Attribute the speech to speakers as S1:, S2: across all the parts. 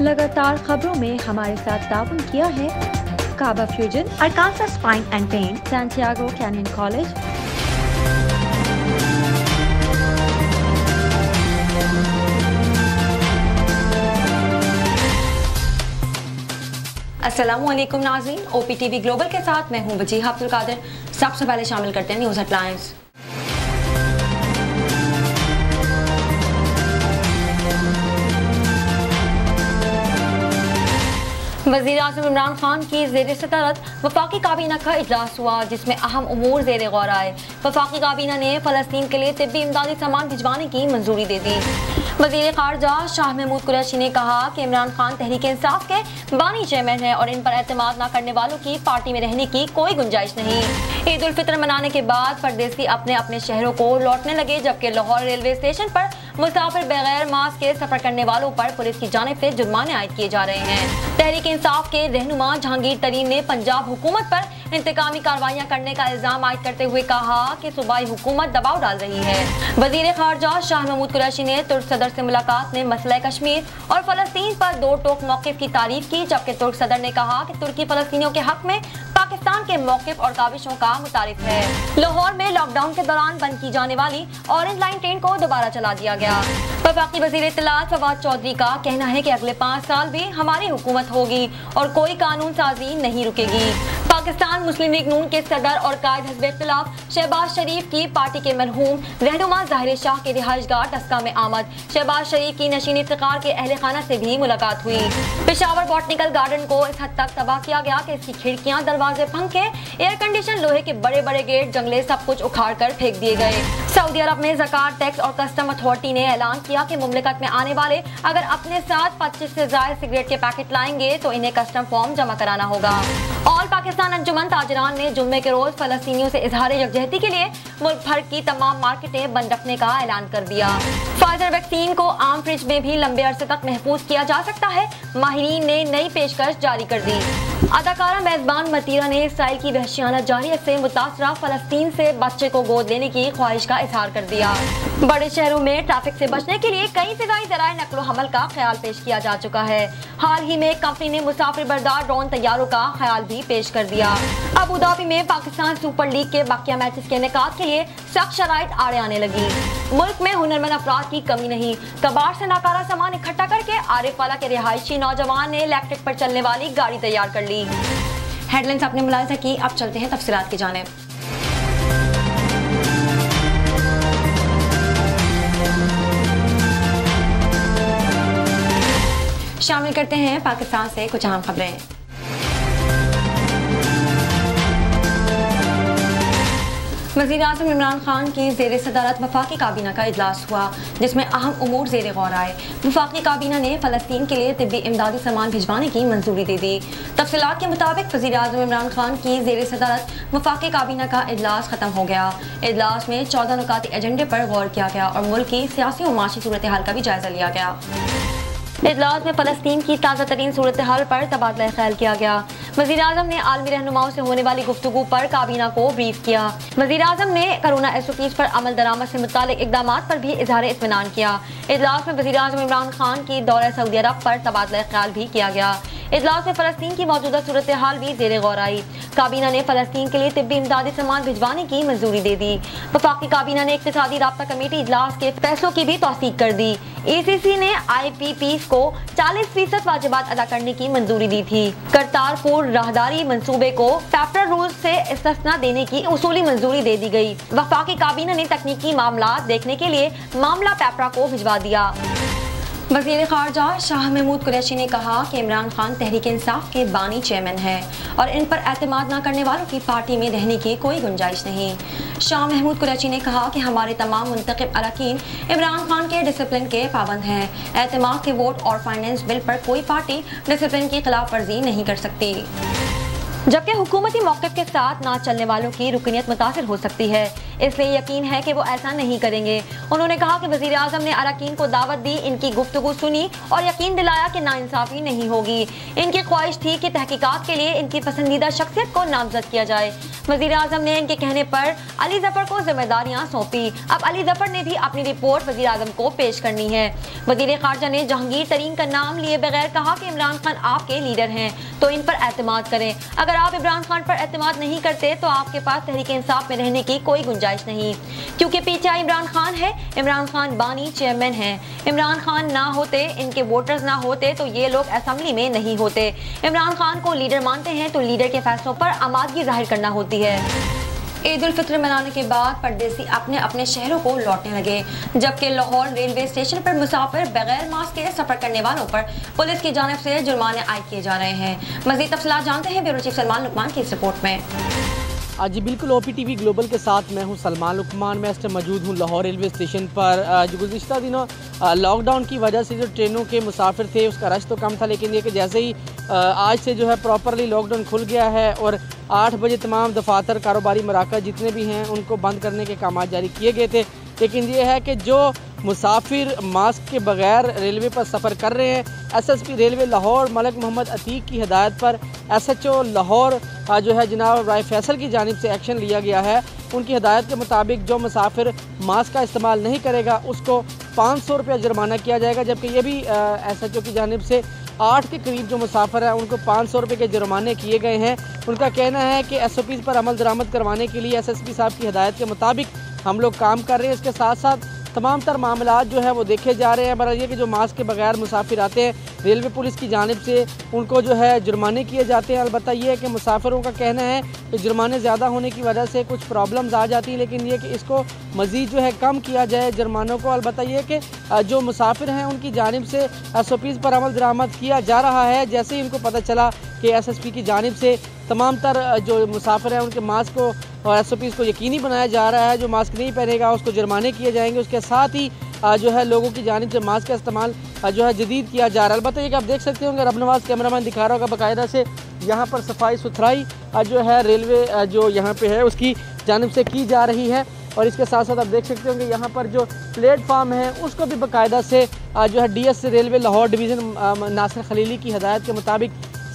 S1: लगातार खबरों में हमारे साथ ताउन किया है काबा fusion
S2: Arkansas Spine and Pain,
S1: Santiago Canyon college
S3: Aslam Nazeen O P T V global के साथ मैं हूँ वजीहा अब्दुल कादिर। सबसे पहले शामिल करते हैं न्यूज़ हेडलाइंस। वज़ीर अजम इमरान खान की जेर सदारत वफाकी काबीना का इजलास हुआ, जिसमें अहम अमूर जेर गौर आए। वफाकी काबीना ने फ़लस्तीन के लिए तबी इमदादी सामान भिजवाने की मंजूरी दे दी। वज़ीर खारजा शाह महमूद कुरैशी ने कहा कि इमरान खान तहरीक इंसाफ के बानी चेयरमैन है और इन पर एतमाद न करने वालों की पार्टी में रहने की कोई गुंजाइश नहीं। ईद उल फितर मनाने के बाद परदेसी अपने अपने शहरों को लौटने लगे, जबकि लाहौर रेलवे स्टेशन पर मुसाफिर बगैर मास्क के सफ़र करने वालों पर पुलिस की जानब ऐसी जुर्माने आयद किए जा रहे हैं। तहरीक इंसाफ के रहनुमा जहांगीर तरीन ने पंजाब हुकूमत पर इंतकामी कार्रवाइयाँ करने का इल्ज़ाम आयद करते हुए कहा कि सूबाई हुकूमत दबाव डाल रही है। वज़ीर खारजा शाह महमूद कुरैशी ने तुर्क सदर से मुलाकात में मसला कश्मीर और फलस्तीन पर दो टोक मौके की तारीफ़ की, जबकि तुर्क सदर ने कहा कि तुर्की फलस्तियों के हक में पाकिस्तान के मौके और काविशों का मुतारिफ है। लाहौर में लॉकडाउन के दौरान बंद की जाने वाली ऑरेंज लाइन ट्रेन को दोबारा चला दिया गया। वफाकी वज़ीर इतलात फवाद चौधरी का कहना है कि अगले पाँच साल भी हमारी हुकूमत होगी और कोई कानून साजी नहीं रुकेगी। पाकिस्तान मुस्लिम लीग नून के सदर और कायद हजब इख्तलाफ शहबाज शरीफ की पार्टी के मरहूम रहनुमा ज़ाहिर शाह के रिहाइश गाह टस्का में आमद। शहबाज शरीफ की नशीन इफ्तार के अहल खाना से भी मुलाकात हुई। पेशावर बॉटनिकल गार्डन को इस हद तक तबाह किया गया कि इसकी खिड़कियाँ, दरवाजे पंखे एयर कंडीशन लोहे के बड़े बड़े गेट, जंगले सब कुछ उखाड़ कर फेंक दिए गए। सऊदी अरब में जक़ात, टैक्स और कस्टम अथॉरिटी ने ऐलान किया कि मुमलिकत में आने वाले अगर अपने साथ पच्चीस से ज़्यादा सिगरेट के पैकेट लाएँगे तो इन्हें कस्टम फॉर्म जमा कराना होगा। ऑल पाकिस्तान अंजुमन ताजरान ने जुम्मे के रोज फलस्ती से इजहार यकजहती के लिए मुल्क भर की तमाम मार्केटें बंद रखने का ऐलान कर दिया। फाइजर वैक्सीन को आम फ्रिज में भी लंबे अरसे तक महफूज किया जा सकता है। माहरीन ने नई पेशकश जारी कर दी। अदाकारा मेजबान मतीरा ने इसराइल की वहशियाना जारियत से मुतासरा फलस्तीन से बच्चे को गोद लेने की ख्वाहिश का इजहार कर दिया। बड़े शहरों में ट्रैफ़िक से बचने के लिए कई फिजाई जराये नकलो हमल का ख्याल पेश किया जा चुका है। हाल ही में कंपनी ने मुसाफिर बरदार ड्रोन तैयारों का ख्याल भी पेश कर दिया। अबू धाबी में पाकिस्तान सुपर लीग के बाकिया मैचेस के इनका के लिए सख्त शराइ आड़े आने लगी। मुल्क में हुनरमंद अफराद की कमी नहीं। कबाड़ से नाकारा सामान इकट्ठा करके आरिफवाला के रिहायशी नौजवान ने इलेक्ट्रिक पर चलने वाली गाड़ी तैयार कर ली हेडलाइंस आपने मुलायजा की अब चलते हैं तफसीत की जाने शामिल करते हैं पाकिस्तान से कुछ अहम खबरें। वज़ीर अजम इमरान खान की जेर सदारत वफाकी काबीना का अजलास हुआ, जिसमें अहम अमूर जेर गौर आए। वफाकी काबीना ने फ़लस्तीन के लिए तिब्बी इमदादी सामान भिजवाने की मंजूरी दे दी। तफसीत के मुताबिक वजी अजम इमरान खान की जेर सदारत वफाकी काबीना का अजलास ख़त्म हो गया। अजलास में चौदह नुकाती एजेंडे पर गौर किया गया और मुल्क की सियासी और माशी सूरत हाल का भी जायजा लिया गया। इजलास में फ़लस्तीन की ताज़ा तरीन सूरत हाल पर तबादला ख्याल किया गया। वजी अजम ने आलमी रहनुमाओं से होने वाली गुफ्तु पर काबीना को ब्रीफ किया। वजी अजम ने करोना एस ओ पीज पर अमल दरामद से मुतल इकदाम पर भी इजहार इतमान किया। इजलास में वजी अजम इमरान खान की दौरा सऊदी अरब पर तबादला ख्याल भी किया गया। इजलास में फलस्तीन की मौजूदा सूरत हाल भी जेर गौर आई। काबीना ने फलस्तीन के लिए तिब्बी इमदादी सामान भिजवाने की मंजूरी दे दी। वफाकी काबीना ने इकतदी रबता कमेटी इजलास के फैसलों की भी तोसीक कर दी। ए सी सी ने आई पी पी को चालीस फ़ीसद वाजिबात अदा करने की मंजूरी दी थी। करतारपुर राहदारी मंसूबे को पैपर रूल से इस्तना देने की उसूली मंजूरी दे दी गई। वफाकी काबीना ने तकनीकी मामला देखने के लिए मामला पैपरा को भिजवा दिया। वज़ीर खारजा शाह महमूद कुरैशी ने कहा कि इमरान खान तहरीक इंसाफ के बानी चेयरमैन है और इन पर एतमाद न करने वालों की पार्टी में रहने की कोई गुंजाइश नहीं। शाह महमूद कुरैशी ने कहा कि हमारे तमाम मुंतब अरकान इमरान खान के डिसिप्लिन के पाबंद हैं। एतमाद के वोट और फाइनेंस बिल पर कोई पार्टी डिसिप्लिन की खिलाफ वर्जी नहीं कर सकती। जबकि हुकूमती मौके के साथ ना चलने वालों की रुकनीत मुतासर हो सकती है। इसलिए यकीन है कि वो ऐसा नहीं करेंगे। उन्होंने कहा कि वज़ीर आज़म ने अरकान को दावत दी, इनकी गुफ्तु सुनी और यकीन दिलाया कि नाइंसाफ़ी नहीं होगी। इनकी ख्वाहिश थी कि तहकीकात के लिए इनकी पसंदीदा शख्सियत को नामजद किया जाए। वज़ीर अजम ने इनके कहने पर अली ज़फ़र को जिम्मेदारियाँ सौंपी। अब अली ज़फ़र ने भी अपनी रिपोर्ट वजी अजम को पेश करनी है। वज़ीर खारजा ने जहांगीर तरीन का नाम लिए बगैर कहा कि इमरान खान आपके लीडर हैं तो इन पर एतमाद करें। अगर आप इमरान खान पर एतम नहीं करते तो आपके पास तहरीक इंसाफ में रहने की कोई गुंजाइश नहीं। क्योंकि पीछे इमरान खान है, इमरान खान बानी चेयरमैन है। इमरान खान ना होते, इनके वोटर्स ना होते तो ये लोग असम्बली में नहीं होते। इमरान खान को लीडर मानते हैं तो लीडर के फैसलों पर आमादगी ज़ाहिर करना होती है। ईद उल फित्र मनाने के बाद परदेसी अपने अपने शहरों को लौटने लगे, जबकि लाहौर रेलवे स्टेशन पर मुसाफिर बगैर मास्क के सफ़र करने वालों पर पुलिस की जानब से जुर्माने आयद किए जा रहे हैं। मजीद तफसला जानते हैं ब्यूरो चीफ सलमान लुकमान की इस रिपोर्ट में।
S4: जी बिल्कुल ओ पी ग्लोबल के साथ मैं हूँ सलमान लुकमान। मैं इस टाइम मौजूद हूँ लाहौर रेलवे स्टेशन पर। जो गुजशत दिनों लॉकडाउन की वजह से जो ट्रेनों के मुसाफिर थे, उसका रश तो कम था, लेकिन ये कि जैसे ही आज से जो है प्रॉपरली लॉकडाउन खुल गया है और आठ बजे तमाम दफातर कारोबारी मराकज जितने भी हैं, उनको बंद करने के काम जारी किए गए थे। लेकिन ये है कि जो मुसाफिर मास्क के बगैर रेलवे पर सफ़र कर रहे हैं। एसएसपी रेलवे लाहौर, मलिक मोहम्मद अतीक की हदायत पर एसएचओ लाहौर जो है जनाब राय फैसल की जानब से एक्शन लिया गया है। उनकी हदायत के मुताबिक जो मुसाफिर मास्क का इस्तेमाल नहीं करेगा, उसको पाँच सौ रुपया जुर्माना किया जाएगा, जबकि ये भी एस एच ओ की जानब से आठ के करीब जो मुसाफिर हैं, उनको पाँच सौ रुपये के जुर्माने किए गए हैं। उनका कहना है कि एस ओ पीज़ पर अमल दरामद करवाने के लिए एस एस पी साहब की हदायत के मुताबिक हम लोग काम कर रहे हैं। इसके साथ साथ तमाम तर मामला जो है वो देखे जा रहे हैं। बरा ये कि जो मास्क के बगैर मुसाफिर आते हैं, रेलवे पुलिस की जानब से उनको जो है जुर्माने किए जाते हैं। अलबत्त ये है कि मुसाफिरों का कहना है कि जुर्माने ज़्यादा होने की वजह से कुछ प्रॉब्लम्स आ जाती हैं, लेकिन ये कि इसको मज़ीद जो है कम किया जाए जुर्मानों को। अलबत्त ये कि जो मुसाफिर हैं, उनकी जानब से एस ओ पीज़ पर अमल दरामद किया जा रहा है। जैसे ही उनको पता चला कि एस एस पी की जानब से तमाम तर जो मुसाफिर हैं, उनके मास्क को और एस ओ पीज़ को यकीनी बनाया जा रहा है। जो मास्क नहीं पहनेगा, उसको जुर्माने किए जाएँगे। उसके साथ ही जो है लोगों की जानब से मास्क का इस्तेमाल जो है जदीद किया जा रहा है। अलबत्त ये आप देख सकते होंगे, रब नवाज़ कैमरामैन दिखा रहा होगा बाकायदा से, यहाँ पर सफ़ाई सुथराई जो है रेलवे जो यहाँ पे है, उसकी जानब से की जा रही है। और इसके साथ साथ आप देख सकते होंगे, यहाँ पर जो प्लेटफार्म है, उसको भी बाकायदा से जो है D S railway Lahore division Nasir Khalili की हदायत के मुताबिक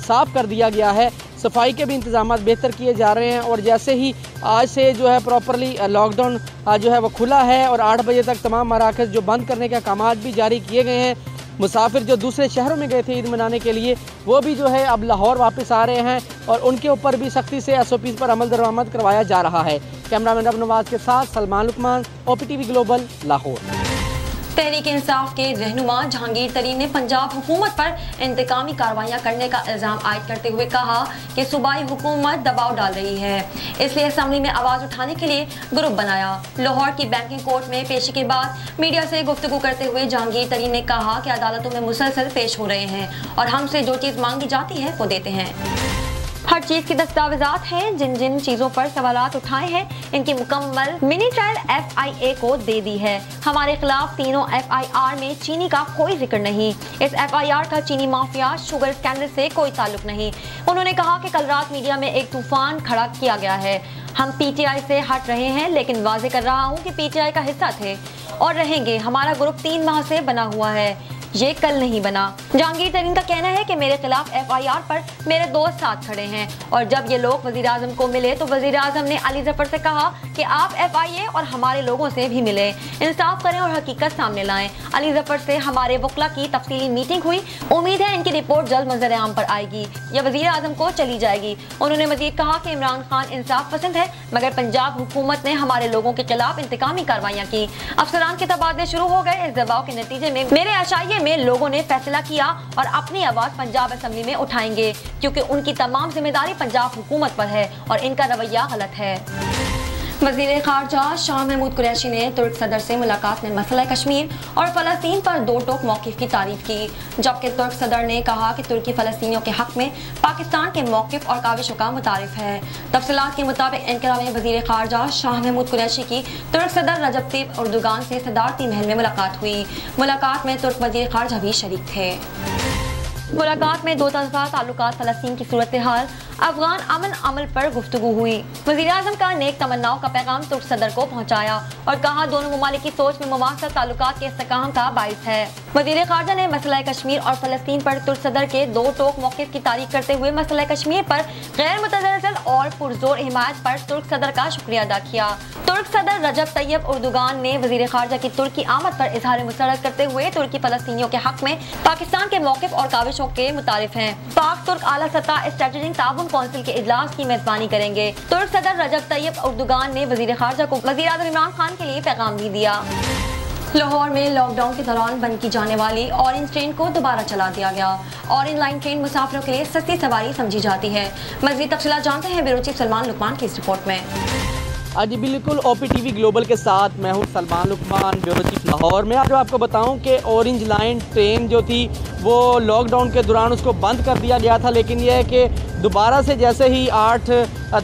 S4: साफ़ कर दिया गया है। सफ़ाई के भी इंतज़ाम बेहतर किए जा रहे हैं और जैसे ही आज से जो है प्रॉपरली लॉकडाउन जो है वो खुला है और आठ बजे तक तमाम मराकज़ जो बंद करने के अहकाम भी जारी किए गए हैं। मुसाफिर जो दूसरे शहरों में गए थे ईद मनाने के लिए, वो भी जो है अब लाहौर वापस आ रहे हैं और उनके ऊपर भी सख्ती से एस ओ पीज़ पर अमल दरामद करवाया जा रहा है। कैमरा मैन रब नवाज़ के साथ Salman Luqman O P T V global Lahore.
S3: Tehreek Insaf के रहनुमा जहांगीर तरीन ने पंजाब हुकूमत पर इंतकामी कार्रवाइयाँ करने का इल्ज़ाम आयद करते हुए कहा कि सूबाई हुकूमत दबाव डाल रही है। इसलिए असम्बली में आवाज़ उठाने के लिए ग्रुप बनाया। लाहौर की बैंकिंग कोर्ट में पेशी के बाद मीडिया से गुफ्तु करते हुए जहांगीर तरीन ने कहा कि अदालतों में मुसलसल पेश हो रहे हैं और हमसे जो चीज़ मांगी जाती है वो देते हैं। हर चीज़ की दस्तावेजात हैं जिन जिन चीज़ों पर सवाल उठाए हैं, इनकी मुकम्मल mini trial F I A को दे दी है। हमारे खिलाफ तीनों एफ़ आई आर में चीनी का कोई ज़िक्र नहीं। इस एफ़ आई आर का चीनी माफिया शुगर स्कैंडल से कोई ताल्लुक नहीं। उन्होंने कहा कि कल रात मीडिया में एक तूफ़ान खड़ा किया गया है। हम पीटीआई से हट रहे हैं, लेकिन वाजे कर रहा हूँ कि पीटीआई का हिस्सा थे और रहेंगे। हमारा ग्रुप तीन माह से बना हुआ है। ये कल नहीं बना। जहांगीर तरीन का कहना है कि मेरे खिलाफ एफआईआर पर मेरे दोस्त साथ खड़े हैं। और जब ये लोग आज़म को मिले तो आज़म ने अली ज़फ़र से कहा कि आप एफआईए और हमारे लोगों से भी मिले। इंसाफ करें और हकीकत सामने लाएँ। अली ज़फ़र से हमारे वकला की तफसीली मीटिंग हुई। उम्मीद है इनकी रिपोर्ट जल्द मंजर आम पर आएगी। या वज़ीर आज़म को चली जाएगी। उन्होंने मजीद कहा कि इमरान खान इंसाफ पसंद है, मगर पंजाब हुकूमत ने हमारे लोगों के खिलाफ इंतकामी कार्रवाइयाँ की। अफसरान के तबादले शुरू हो गए। इस दबाव के नतीजे में मेरे आशाइये में लोगों ने फैसला किया और अपनी आवाज़ पंजाब असम्बली में उठाएँगे, क्योंकि उनकी तमाम ज़िम्मेदारी पंजाब हुकूमत पर है और इनका रवैया गलत है। वज़ीर खारजा, शाह महमूद कुरैशी ने तुर्क सदर से मुलाकात में मसला कश्मीर और फ़लस्तीन पर दो टोक मौक़ की तारीफ़ की। जबकि तुर्क सदर ने कहा कि तुर्की फ़लस्तीनियों के हक में पाकिस्तान के मौक़ और काविशों का मुतारफ है। तफसलत के मुताबिक इनकला में वज़ीर खारजा, शाह महमूद कुरैशी की तुर्क सदर रजब तीब उर्दुगान से सदारती महल में मुलाकात हुई। मुलाकात में तुर्क वज़ीर खारजा भी शरीक थे। मुलाकात में दो तरफा ताल्लुक फ़लस्तीन की सूरत हाल। अफगान अमन अमल पर गुफ्तु हुई। वजी अजम का नेक तमन्नाओं का पैगाम तुर्क सदर को पहुँचाया और कहा, दोनों ममालिक की सोच में मुवासा ताल्लुक के इस्तेकाम का बायस है। वज़ीर खारजा ने मसला कश्मीर और फलस्तीन पर तुर्क सदर के दो टोक मौके की तारीफ़ करते हुए मसला कश्मीर पर गैर मुतजल और पुरजोर हिमायत पर तुर्क सदर का शुक्रिया अदा किया। तुर्क सदर रजब तैयब उर्दुगान ने वज़ीर खारजा की तुर्की आमद पर इजहार मुसरत करते हुए तुर्की फलस्तियों के हक में पाकिस्तान के मौकफ और काविशों के मुतारिफ हैं। पाक तुर्क आला सतह स्ट्रेटेजिक ताउन कौंसिल के इजलास की मेजबानी करेंगे। तुर्क सदर रजब तैयब उर्दुगान ने वज़ीर खारजा को वजी अजम इमरान खान के लिए पैगाम भी दिया। लाहौर में लॉकडाउन के दौरान बंद की जाने वाली ऑरेंज ट्रेन को दोबारा चला दिया गया। ऑरेंज लाइन ट्रेन मुसाफिरों के लिए सस्ती सवारी समझी जाती है। मजीद तफसला जानते हैं ब्यूरो चीफ सलमान लुकमान की इस रिपोर्ट में।
S4: आज बिल्कुल O P T V global के साथ मैं हूँ सलमान लुकमान, ब्यूरो चीफ लाहौर। में आज आपको बताऊँ कि ऑरेंज लाइन ट्रेन जो थी, वो लॉकडाउन के दौरान उसको बंद कर दिया गया था, लेकिन यह है कि दोबारा से जैसे ही आठ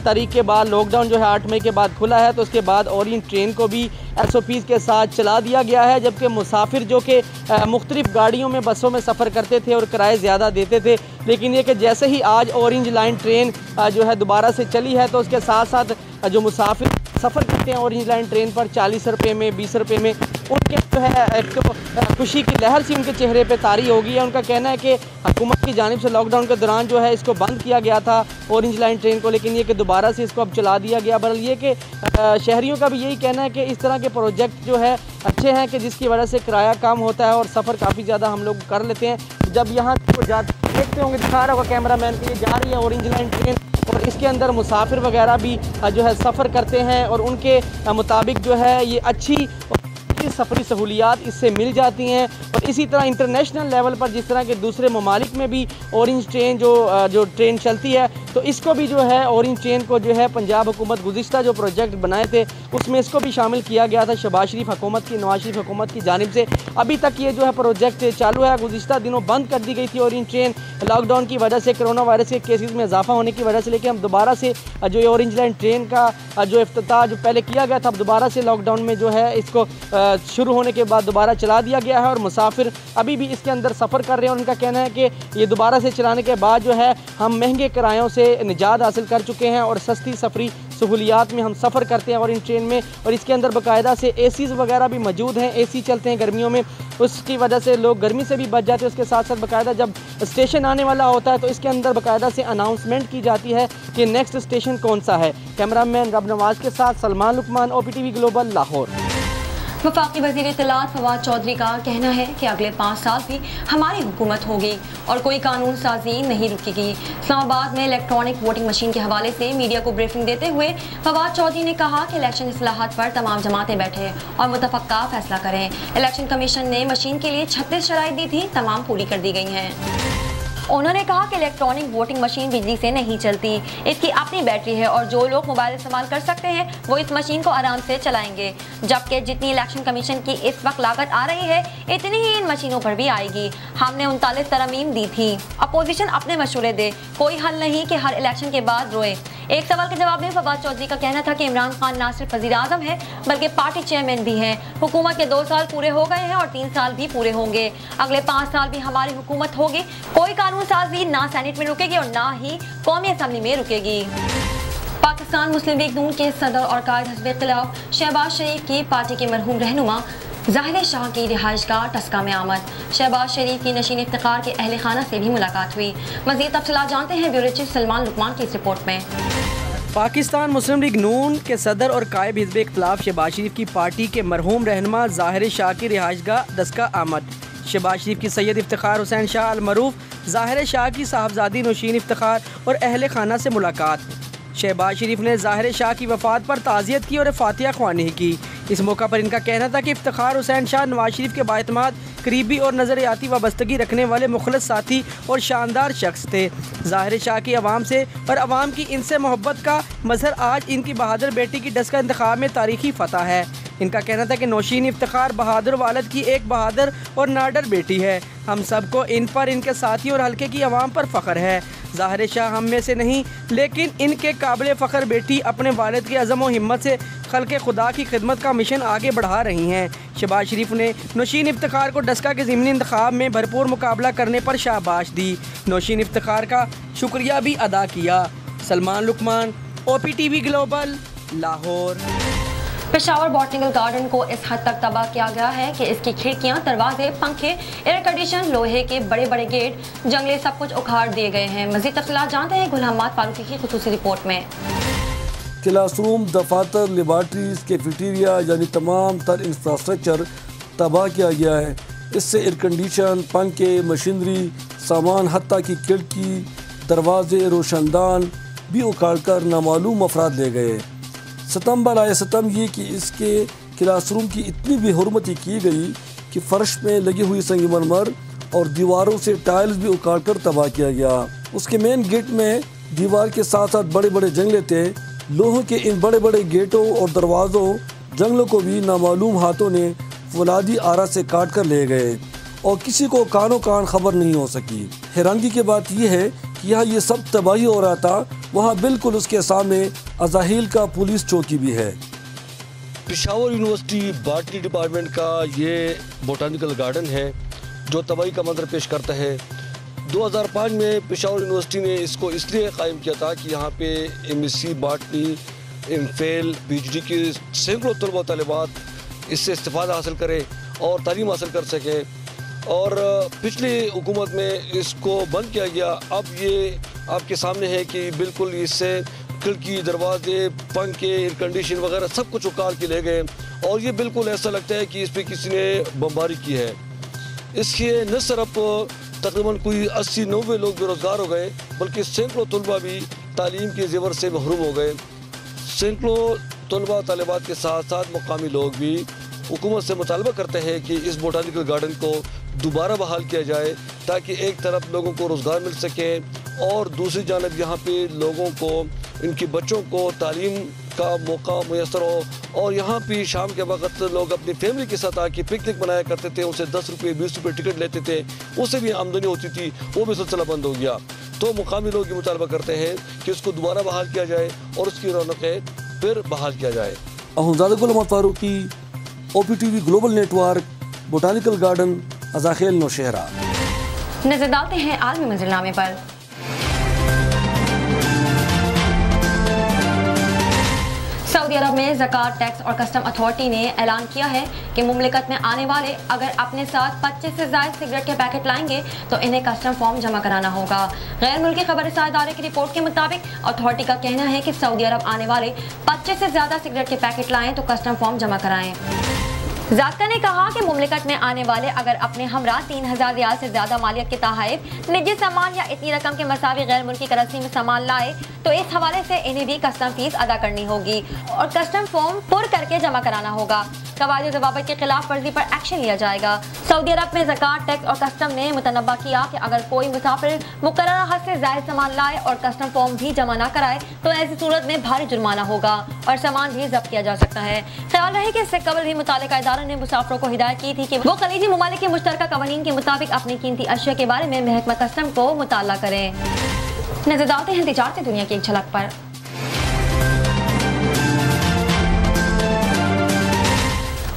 S4: तारीख के बाद लॉकडाउन जो है आठ मई के बाद खुला है तो उसके बाद औरेंज ट्रेन को भी एस के साथ चला दिया गया है, जबकि मुसाफिर जो कि मुख्तलिफ़ गाड़ियों में, बसों में सफ़र करते थे और किराए ज़्यादा देते थे। लेकिन ये कि जैसे ही आज औरेंज लाइन ट्रेन जो है दोबारा से चली है तो उसके साथ साथ जो मुसाफिर सफ़र करते हैं ऑरेंज लाइन ट्रेन पर चालीस रुपये में, बीस रुपये में। उनके जो है, एक तो खुशी की लहर सी उनके चेहरे पे तारी होगी उनका कहना है कि हुकूमत की जानब से लॉकडाउन के दौरान जो है, इसको बंद किया गया था ऑरेंज लाइन ट्रेन को, लेकिन ये कि दोबारा से इसको अब चला दिया गया। बल ये कि शहरीों का भी यही कहना है कि इस तरह के प्रोजेक्ट जो है, अच्छे हैं कि जिसकी वजह से किराया कम होता है और सफ़र काफ़ी ज़्यादा हम लोग कर लेते हैं। जब यहाँ देखते होंगे, दिखा रहा होगा कैमरा मैन के लिए, जा रही है ऑरेंज लाइन ट्रेन और इसके अंदर मुसाफिर वगैरह भी जो है सफ़र करते हैं और उनके मुताबिक जो है ये अच्छी सफरी सहूलियात इससे मिल जाती हैं और इसी तरह इंटरनेशनल लेवल पर जिस तरह के दूसरे ममालिक में भी ऑरेंज ट्रेन जो जो ट्रेन चलती है तो इसको भी जो है औरेंज ट्रेन को जो है पंजाब हुकूमत गुज्त जो प्रोजेक्ट बनाए थे, उसमें इसको भी शामिल किया गया था शबाज शरीफ हुकूमत की, नवाज़ शरीफ हुकूमत की जानब से। अभी तक ये जो है प्रोजेक्ट चालू है गुज्त दिनों बंद कर दी गई थी ऑरेंज ट्रेन लॉकडाउन की वजह से कोरोना वायरस के केसेस में इजाफा होने की वजह से लेकिन हम दोबारा से जो ये ऑरेंज लाइन ट्रेन का जो अफ्ताह जो पहले किया गया था, अब दोबारा से लॉकडाउन में जो है इसको शुरू होने के बाद दोबारा चला दिया गया है और मुसाफिर अभी भी इसके अंदर सफ़र कर रहे हैं उनका कहना है कि ये दोबारा से चलाने के बाद जो है, हम महँगे किरायों से निजात हासिल कर चुके हैं और सस्ती सफरी सहूलियात में हम सफ़र करते हैं और इन ट्रेन में और इसके अंदर बाकायदा से ए वगैरह भी मौजूद हैं। एसी चलते हैं गर्मियों में। उसकी वजह से लोग गर्मी से भी बच जाते हैं। उसके साथ साथ बाकायदा जब स्टेशन आने वाला होता है तो इसके अंदर बाकायदा से अनाउंसमेंट की जाती है कि नेक्स्ट स्टेशन कौन सा है। कैमरा मैन रब नवाज़ के साथ सलमान, लुकमान ओ ग्लोबल लाहौर।
S3: वफाकी वज़ीर इतलात फवाद चौधरी का कहना है कि अगले पाँच साल भी हमारी हुकूमत होगी और कोई कानून साजी नहीं रुकेगी। इस्लामाबाद में इलेक्ट्रॉनिक वोटिंग मशीन के हवाले से मीडिया को ब्रीफिंग देते हुए फवाद चौधरी ने कहा कि इलेक्शन असलाहत पर तमाम जमातें बैठे और मुतफ़ा फैसला करें। इलेक्शन कमीशन ने मशीन के लिए छत्तीस शराइ दी थी, तमाम पूरी कर दी गई हैं। उन्होंने कहा कि इलेक्ट्रॉनिक वोटिंग मशीन बिजली से नहीं चलती। इसकी अपनी बैटरी है और जो लोग मोबाइल इस्तेमाल कर सकते हैं, वो इस मशीन को आराम से चलाएँगे। जबकि जितनी इलेक्शन कमीशन की इस वक्त लागत आ रही है, इतनी ही इन मशीनों पर भी आएगी। हमने उनतालीस तरमीम दी थी। अपोजिशन अपने मशूरे दे। कोई हल नहीं कि हर इलेक्शन के बाद रोए। एक सवाल के जवाब में फवाद चौधरी का कहना था कि इमरान खान ना सिर्फ़ वजी अजम है, बल्कि पार्टी चेयरमैन भी हैं। हुकूमत के दो साल पूरे हो गए हैं और तीन साल भी पूरे होंगे। अगले पाँच साल भी हमारी हुकूमत होगी। कोई कानून साजी ना सैनेट में रुकेगी और ना ही कौमी असम्बली में रुकेगी। पाकिस्तान मुस्लिम लीग नून के सदर और कायद हजब खिलाफ शहबाज शरीफ की पार्टी के मरहूम रहनुमा ज़ाहिर शाह की रिहाइश का टस्का में आमद। शहबाज शरीफ की नशीन इफ्तार के अहल खाना से भी मुलाकात हुई। मजीद तफसला जानते हैं ब्यूरो सलमान लुकमान की इस रिपोर्ट में।
S4: पाकिस्तान मुस्लिम लीग नून के सदर और कायब हिजब इख्तलाफ शहबाज शरीफ की पार्टी के मरहूम रहनमा ज़ाहिर शाह की रिहाइश का दस्का आमद। शहबाज शरीफ की सैयद इफ्तार हुसैन शाह अलमरूफ, ज़ाहिर शाह की साहबजादी नौशीन इफ्तार और अहल खाना से मुलाकात। शहबाज शरीफ ने ज़ाहिर शाह की वफात पर ताज़ियत की और फातिया ख्वानी की। इस मौका पर इनका कहना था कि इफ्तार हुसैन शाह नवाज़ शरीफ के बातमाद, करीबी और नज़रियाती वाबस्तगी रखने वाले मुखलस साथी और शानदार शख्स थे। ज़ाहिर शाह की आवाम से और आवाम की इनसे मोहब्बत का मजहर आज इनकी बहादुर बेटी की डस का इंतखा में तारीखी फतह है। इनका कहना था कि नौशीन इफ्तार बहादुर वालद की एक बहादुर और नाडर बेटी है। हम सबको इन पर, इनके साथी और हल्के की आवाम पर फ़ख्र है। ज़ाहिर शाह हम में से नहीं, लेकिन इनके काबिल फ़ख्र बेटी अपने वालद की अज़म व हिम्मत से खल के खुदा की खिदमत का मिशन आगे बढ़ा रही हैं। शबाज शरीफ ने नौशीन इफ्तार को डस्का के ज़मनी इंतब में भरपूर मुकाबला करने पर शाबाश दी। नौशीन इफ्तार का शुक्रिया भी अदा किया। Salman Luqman O P T V global Lahore.
S3: Peshawar botanical garden को इस हद तक तबाह किया गया है कि इसकी खिड़कियाँ, दरवाजे, पंखे एयर कंडीशन लोहे के बड़े बड़े गेट, जंगले सब कुछ उखाड़ दिए गए हैं। मजीद तफसला जानते हैं गुल फारूकी की खसूसी रिपोर्ट में।
S5: क्लासरूम, दफातर लेबार्ट्रीज कैफेटेरिया यानी तमाम तर इंफ्रास्ट्रक्चर तबाह किया गया है। इससे एयर कंडीशन पंखे मशीनरी सामान हती की खिड़की, दरवाजे, रोशनदान भी उखाड़ कर नामालूम अफराद ले गए सतम बलाए सतम ये कि इसके क्लासरूम की इतनी बेहरमती की गई कि फ़र्श में लगी हुई संगमरमर और दीवारों से टाइल्स भी उखाड़ कर तबाह किया गया। उसके मेन गेट में दीवार के साथ साथ बड़े बड़े जंगले थे। लोहों के इन बड़े बड़े गेटों और दरवाज़ों, जंगलों को भी नामालूम हाथों ने फौलादी आरा से काट कर ले गए और किसी को कानो कान खबर नहीं हो सकी। हैरानगी की बात यह है कि यहाँ ये सब तबाही हो रहा था, वहाँ बिल्कुल उसके सामने अजाहिल का पुलिस चौकी भी है।
S6: पिशावर यूनिवर्सिटी बाटनी डिपार्टमेंट का ये बोटानिकल गार्डन है, जो तबाही का मंजर पेश करता है। 2005 में पिशावर यूनिवर्सिटी ने इसको इसलिए कायम किया था कि यहाँ पे M S C botany M phil P H D की सैकड़ों तलबा तलबात इससे इस्तेफादा हासिल करें और तालीम हासिल कर सकें। और पिछली हुकूमत में इसको बंद किया गया। अब ये आपके सामने है कि बिल्कुल इससे खिड़की दरवाजे, पंखे एयर कंडीशन वगैरह सब कुछ उकाल के ले गए। और ये बिल्कुल ऐसा लगता है कि इस पर किसी ने बमबारी की है। इसके न सिर्फ़ तकरीबन कोई अस्सी, नब्बे लोग बेरोज़गार हो गए, बल्कि सैकड़ों तलबा भी तालीम के जेवर से महरूम हो गए। सैकड़ों तलबा तलबात के साथ साथ मकामी लोग भी हुकूमत से मुतालबा करते हैं कि इस बोटानिकल गार्डन को दोबारा बहाल किया जाए, ताकि एक तरफ़ लोगों को रोज़गार मिल सके और दूसरी जानब यहाँ पे लोगों को इनके बच्चों को तालीम का मौका मैसर हो। और यहाँ पे शाम के वक्त लोग अपनी फैमिली के साथ आके पिकनिक बनाया करते थे। उनसे दस रुपये बीस रुपये टिकट लेते थे। उससे भी आमदनी होती थी। वो भी सिलसिला बंद हो गया। तो मुकामी लोग ये मुतालबा करते हैं कि उसको दोबारा बहाल किया जाए और उसकी रौनकें फिर बहाल किया जाए।
S5: Farooqi O P T V global network botanical garden Azakhel Nowshera.
S3: नज़र डालते हैं आलमी मंजिलनामे पर। सऊदी अरब में जक़ात, टैक्स और कस्टम अथॉरिटी ने ऐलान किया है कि मुमलिकत में आने वाले अगर अपने साथ 25 से ज़्यादा सिगरेट के पैकेट लाएँगे तो इन्हें कस्टम फॉर्म जमा कराना होगा। गैर मुल्की खबर इदारे की रिपोर्ट के मुताबिक, अथॉरिटी का कहना है कि सऊदी अरब आने वाले 25 से ज़्यादा सिगरेट के पैकेट लाएँ तो कस्टम फॉर्म जमा कराएँ। जाका ने कहा कि मुमलिकत में आने वाले अगर अपने हमरा तीन हज़ार रियाल से ज़्यादा मालियत के तहत निजी सामान या इतनी रकम के मसावी गैर मुल्की करंसी में सामान लाए तो इस हवाले से इन्हें भी कस्टम फ़ीस अदा करनी होगी और कस्टम फॉर्म पुर करके जमा कराना होगा। कवायद जवाबत के खिलाफ वर्जी पर एक्शन लिया जाएगा। सऊदी अरब में जक़ात टैक्स और कस्टम ने मुतनबा किया कि अगर कोई मुसाफिर मुकर हद से ज़्यादा सामान लाए और कस्टम फॉर्म भी जमा न कराए तो ऐसी सूरत में भारी जुर्माना होगा और सामान भी जब्त किया जा सकता है। ख्याल रहे कि इससे कबल भी मुतल इदारों ने मुसाफरों को हिदायत की थी कि वो खलीजी ममालिक के मुश्तर कवानीन के मुताबिक अपनी कीमती अशिया के बारे में महकमा कस्टम को मुताला करें। नज़र डालते हैं तजारती दुनिया की एक झलक पर।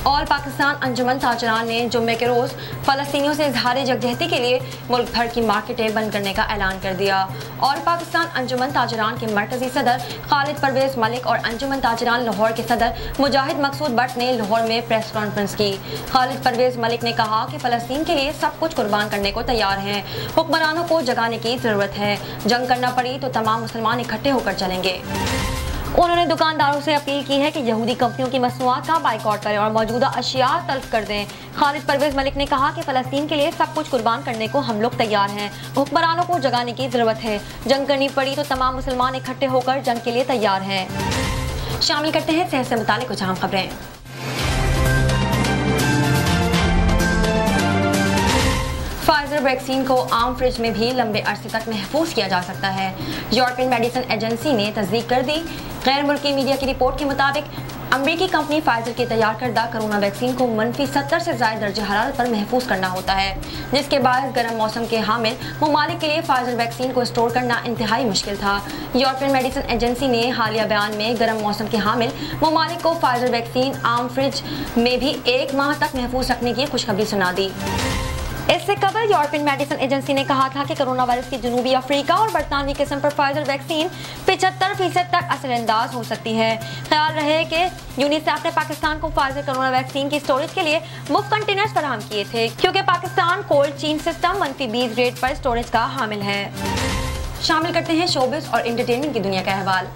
S3: ऑल पाकिस्तान अंजुमन ताजरान ने जुम्मे के रोज़ फ़लस्तियों से इजहार जगजहती के लिए मुल्क भर की मार्केटें बंद करने का ऐलान कर दिया। ऑल पाकिस्तान अंजुमन ताजरान के मरकजी सदर खालिद परवेज मलिक और अंजुमन ताजरान लाहौर के सदर मुजाहिद मकसूद भट्ट ने लाहौर में प्रेस कॉन्फ्रेंस की। खालिद परवेज मलिक ने कहा कि फ़लस्तीन के लिए सब कुछ कुर्बान करने को तैयार हैं। हुक्मरानों को जगाने की ज़रूरत है। जंग करना पड़ी तो तमाम मुसलमान इकट्ठे होकर चलेंगे। उन्होंने दुकानदारों से अपील की है कि यहूदी कंपनियों की मसनूआत का बाइकआउट करें और मौजूदा अशिया तल्फ कर दें। खालिद परवेज मलिक ने कहा कि फ़लस्तीन के लिए सब कुछ कुर्बान करने को हम लोग तैयार हैं। हुक्मरानों को जगाने की ज़रूरत है। जंग करनी पड़ी तो तमाम मुसलमान इकट्ठे होकर जंग के लिए तैयार हैं। शामिल करते हैं सेहत से मुतालिक कुछ अहम खबरें। फाइजर वैक्सीन को आम फ्रिज में भी लंबे अरसे तक महफूज किया जा सकता है। यूरोपियन मेडिसिन एजेंसी ने तस्दीक कर दी। गैर मुल्की मीडिया की रिपोर्ट के मुताबिक, अमरीकी कंपनी फाइजर की तैयार करदा कोरोना वैक्सीन को मनफी सत्तर से ज़्यादा दर्ज हरारत पर महफूज करना होता है, जिसके बाद गर्म मौसम के हामिल ममालिक के लिए फाइजर वैक्सीन को स्टोर करना इंतहाई मुश्किल था। यूरोपियन मेडिसिन एजेंसी ने हालिया बयान में गर्म मौसम के हामिल ममालिक को फाइजर वैक्सीन आम फ्रिज में भी एक माह तक महफूज रखने की खुशखबरी सुना दी। इससे कबल यूरोपियन मेडिसिन एजेंसी ने कहा था कि कोरोना वायरस की जनूबी अफ्रीका और बरतानवी किस्म पर फाइजर वैक्सीन पिछहत्तर फ़ीसद तक असरअंदाज हो सकती है। ख्याल रहे कि यूनिसेफ ने पाकिस्तान को फाइजर कोरोना वैक्सीन की स्टोरेज के लिए मुफ़्त कंटेनर्स फराहम किए थे, क्योंकि पाकिस्तान कोल्ड चीन सिस्टम मनफी बीस रेट पर स्टोरेज का हामिल है। शामिल करते हैं शोबिस और एंटरटेनमेंट की दुनिया का अहवाल।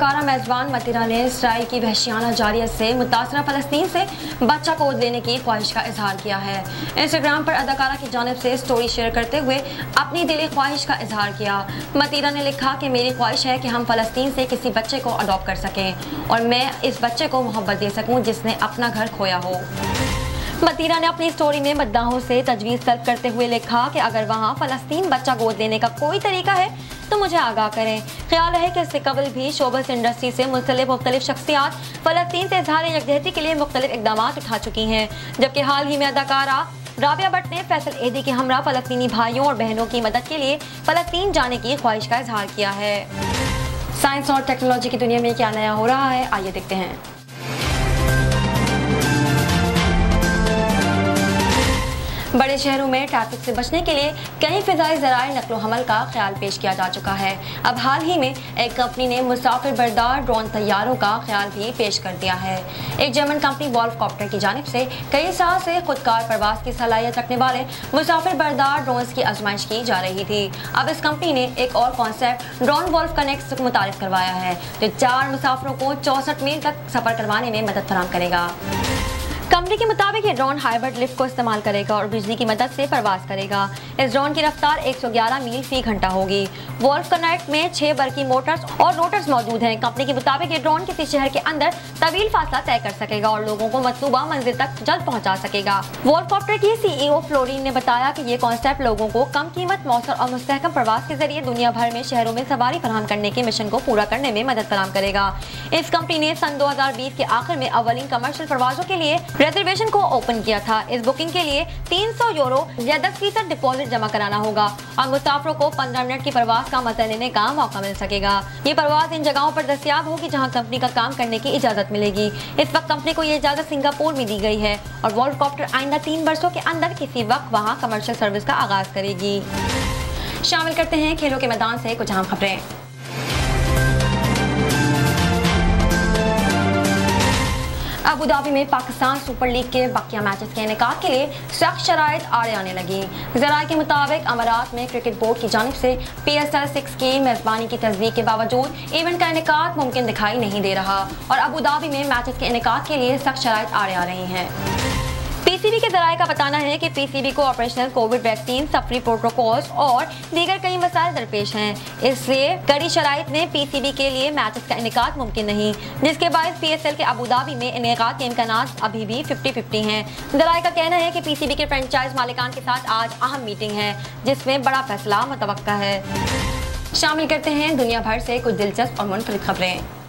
S3: अदाकारा मेजबान मतिरा ने इसराइल की वहशियाना जारियत से मुतासरा फलस्तीन से बच्चा गोद लेने की ख्वाहिश का इजहार किया है। इंस्टाग्राम पर अदाकारा की जानब से स्टोरी शेयर करते हुए अपनी दिली ख्वाहिश का इजहार किया। मतीरा ने लिखा कि मेरी ख्वाहिश है कि हम फ़लस्तीन से किसी बच्चे को अडॉप्ट कर सकें और मैं इस बच्चे को मोहब्बत दे सकूँ जिसने अपना घर खोया हो। मतीरा ने अपनी स्टोरी में मद्दाहों से तजवीज़ तलब करते हुए लिखा कि अगर वहाँ फ़लस्तीन बच्चा गोद लेने का कोई तरीका है तो मुझे आगाह करें। ख्याल है कि इससे कबल भी शोबस इंडस्ट्री से मुख्तलिफ़ मुख्तलिफ़ शख्सियात, फ़लस्तीन से इजहार यकजहती के लिए मुख्तलिफ़ इकदाम उठा चुकी हैं। जबकि हाल ही में अदाकारा राबिया भट्ट ने फैसल एदी के हमरा फ़लस्तीनी भाइयों और बहनों की मदद के लिए फ़लस्तीन जाने की ख्वाहिश का इजहार किया है। साइंस और टेक्नोलॉजी की दुनिया में क्या नया हो रहा है, आइए देखते हैं। बड़े शहरों में ट्रैफ़िक से बचने के लिए कई फिजाई जराए नकलो हमल का ख्याल पेश किया जा चुका है। अब हाल ही में एक कंपनी ने मुसाफिर बरदार ड्रोन तैयारों का ख्याल भी पेश कर दिया है। एक जर्मन कंपनी वॉल्फ कॉप्टर की जानब से कई साल से खुदकार प्रवास की सलाहियत रखने वाले मुसाफिर बरदार ड्रोन की आजमाइश की जा रही थी। अब इस कंपनी ने एक और कॉन्सेप्ट ड्रोन वॉल्फ कनेक्ट मुतारफ करवाया है, जो चार मुसाफरों को चौसठ मील तक सफ़र करवाने में मदद फराम करेगा। कंपनी के मुताबिक ये ड्रोन हाइब्रिड लिफ्ट को इस्तेमाल करेगा और बिजली की मदद से प्रवास करेगा। इस ड्रोन की रफ्तार 111 मील फ़ी घंटा होगी। वॉल्फ कनेक्ट में छह बरकी मोटर्स और रोटर्स मौजूद हैं। कंपनी के मुताबिक ये ड्रोन किसी शहर के अंदर तवील फासला तय कर सकेगा और लोगों को मतलूबा मंजिल तक जल्द पहुँचा सकेगा। वॉल्फ वॉल्फकॉप्टर की सीईओ फ्लोरिन ने बताया की ये कॉन्सेप्ट लोगों को कम कीमत, मौसम और मुस्तकम प्रवास के ज़रिए दुनिया भर में शहरों में सवारी फराम करने के मिशन को पूरा करने में मदद फराम करेगा। इस कंपनी ने सन 2020 के आखिर में अवलिन कमर्शियल प्रवासों के लिए रिजर्वेशन को ओपन किया था। इस बुकिंग के लिए 300 यूरो या 10 फ़ीसद डिपॉजिट जमा कराना होगा। और मुसाफरों को 15 मिनट की प्रवास का मज़ा लेने का मौका मिल सकेगा। ये प्रवास इन जगहों पर दस्तियाब होगी जहाँ कंपनी का काम करने की इजाज़त मिलेगी। इस वक्त कंपनी को ये इजाज़त सिंगापुर में दी गई है और वर्ल्ड कॉप्टर आइंदा तीन वर्षों के अंदर किसी वक्त वहाँ कमर्शियल सर्विस का आगाज़ करेगी। शामिल करते हैं खेलों के मैदान से कुछ अहम खबरें। अबूधाबी में पाकिस्तान सुपर लीग के बाकिया मैचेस के इनका के लिए सख्त शराइ आड़े आने लगी। जरा के मुताबिक अमारात में क्रिकेट बोर्ड की जानब से पी एस एल सिक्स की मेजबानी की तस्दीक के बावजूद इवेंट का इनका मुमकिन दिखाई नहीं दे रहा और अबूधाबी में मैचेस के इनका के लिए सख्त शराइ आड़े आ रही हैं। पीसीबी के जराये का बताना है कि पीसीबी को ऑपरेशनल कोविड वैक्सीन, सफरी प्रोटोकॉल्स और दीगर कई मसाइल दरपेश हैं। इसलिए कड़ी शराइ में पीसीबी के लिए मैचेस का इनका मुमकिन नहीं। जिसके बाद पीएसएल के अबूधाबी में इनका के इम्कान अभी भी फिफ्टी फिफ्टी है। जराये का कहना है कि पीसीबी के फ्रेंचाइज मालिकान के साथ आज अहम मीटिंग है, जिसमें बड़ा फैसला मुतव है। शामिल करते हैं दुनिया भर से कुछ दिलचस्प और मुनफरद खबरें।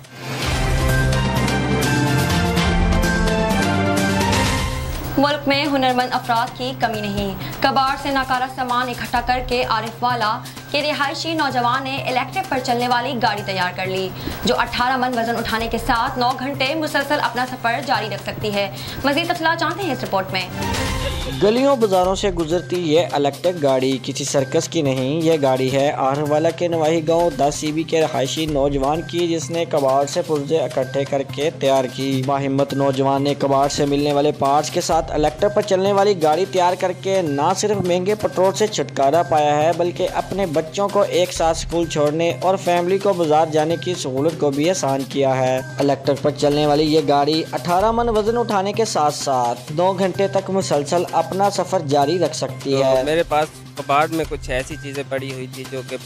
S3: मुल्क में हुनरमंद अफराद की कमी नहीं। कबाड़ से नाकारा सामान इकट्ठा करके आरिफ वाला के रिहायशी नौजवान ने इलेक्ट्रिक पर चलने वाली गाड़ी तैयार कर ली, जो 18 मन वज़न उठाने के साथ 9 घंटे मुसलसल अपना सफ़र जारी रख सकती है। मजीद तफला जानते हैं इस रिपोर्ट में।
S7: गलियों बाजारों से गुजरती ये इलेक्ट्रिक गाड़ी किसी सर्कस की नहीं, ये गाड़ी है आहरवाला के नवाही गाँव दस सीबी के रहायशी नौजवान की, जिसने कबाड़ से पुर्जे इकट्ठे करके तैयार की। बाहिम्मत नौजवान ने कबाड़ से मिलने वाले पार्ट्स के साथ इलेक्ट्रिक पर चलने वाली गाड़ी तैयार करके न सिर्फ़ महँगे पेट्रोल से छुटकारा पाया है, बल्कि अपने बच्चों को एक साथ स्कूल छोड़ने और फैमिली को बाज़ार जाने की सहूलत को भी आसान किया है। इलेक्ट्रिक पर चलने वाली ये गाड़ी 18 मन वज़न उठाने के साथ साथ दो घंटे तक मुसलसल अपना सफ़र जारी रख सकती तो है।
S8: मेरे पास कबाड़ में कुछ ऐसी चीज़ें पड़ी हुई थी जो कि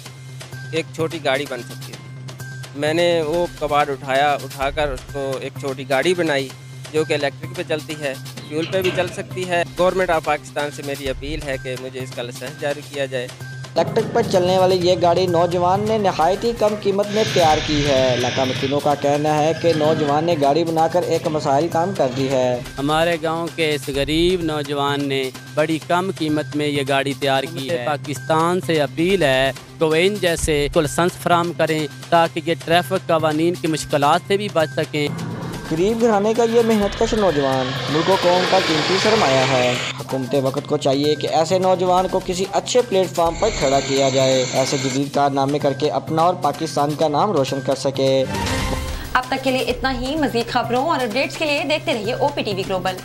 S8: एक छोटी गाड़ी बन सकती थी। मैंने वो कबाड़ उठाया उठाकर उसको एक छोटी गाड़ी बनाई जो कि इलेक्ट्रिक पे चलती है फ्यूल पे भी चल सकती है। गवर्नमेंट ऑफ़ पाकिस्तान से मेरी अपील है कि मुझे इसका लाइसेंस जारी किया जाए।
S7: इलेक्ट्रिक पर चलने वाली ये गाड़ी नौजवान ने नहायत ही कम कीमत में तैयार की है। इलाका मकीनों का कहना है कि नौजवान ने गाड़ी बनाकर एक मसाइल काम कर दी है।
S9: हमारे गाँव के इस गरीब नौजवान ने बड़ी कम कीमत में ये गाड़ी तैयार की है। पाकिस्तान से अपील है तो इन जैसे लाइसेंस फराम करें ताकि ये ट्रैफ़िक कवानीन की मुश्किल से भी बच सकें।
S7: गरीब घराने का ये मेहनत कश नौजवान मुल्क कौम का कीमती सरमाया है। हुकूमत वक्त को चाहिए कि ऐसे नौजवान को किसी अच्छे प्लेटफॉर्म पर खड़ा किया जाए। ऐसे जदीद कारनामे करके अपना और पाकिस्तान का नाम रोशन कर सके।
S3: अब तक के लिए इतना ही। मजीद खबरों और अपडेट्स के लिए देखते रहिए ओपी टीवी ग्लोबल